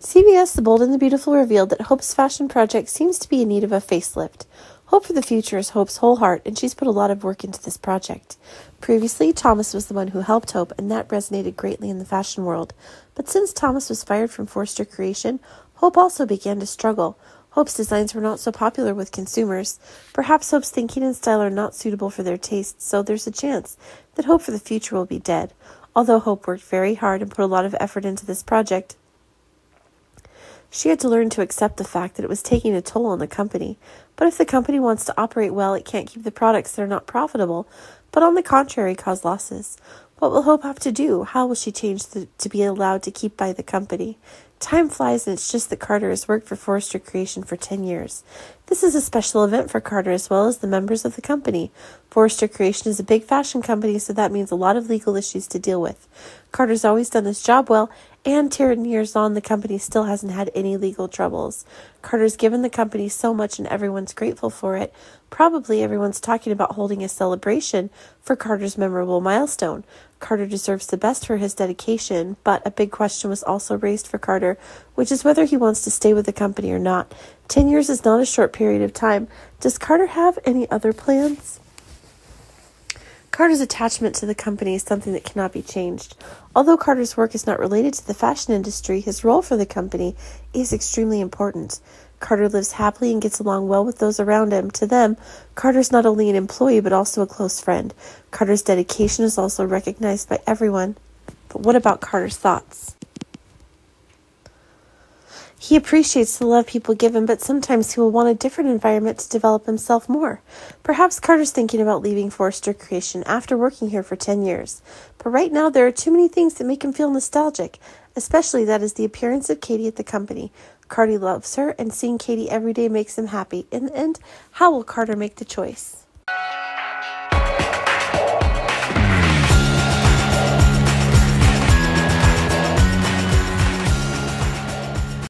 CBS The Bold and the Beautiful revealed that Hope's fashion project seems to be in need of a facelift. Hope for the future is Hope's whole heart, and she's put a lot of work into this project. Previously, Thomas was the one who helped Hope, and that resonated greatly in the fashion world. But since Thomas was fired from Forrester Creation, Hope also began to struggle. Hope's designs were not so popular with consumers. Perhaps Hope's thinking and style are not suitable for their tastes, so there's a chance that Hope for the future will be dead. Although Hope worked very hard and put a lot of effort into this project, she had to learn to accept the fact that it was taking a toll on the company. But if the company wants to operate well, it can't keep the products that are not profitable, but on the contrary, cause losses. What will Hope have to do? How will she change the, to be allowed to keep by the company? Time flies, and it's just that Carter has worked for Forrester Creation for 10 years. This is a special event for Carter as well as the members of the company. Forrester Creation is a big fashion company, so that means a lot of legal issues to deal with. Carter's always done his job well, and 10 years on, the company still hasn't had any legal troubles. Carter's given the company so much, and everyone's grateful for it. Probably everyone's talking about holding a celebration for Carter's memorable milestone. Carter deserves the best for his dedication, but a big question was also raised for Carter, which is whether he wants to stay with the company or not. Ten years is not a short period of time. Does Carter have any other plans? Carter's attachment to the company is something that cannot be changed. Although Carter's work is not related to the fashion industry, his role for the company is extremely important. Carter lives happily and gets along well with those around him. To them, Carter's not only an employee but also a close friend. Carter's dedication is also recognized by everyone. But what about Carter's thoughts? He appreciates the love people give him, but sometimes he will want a different environment to develop himself more. Perhaps Carter's thinking about leaving Forrester Creation after working here for 10 years. But right now, there are too many things that make him feel nostalgic, especially that is the appearance of Katie at the company. Carter loves her, and seeing Katie every day makes him happy. In the end, how will Carter make the choice?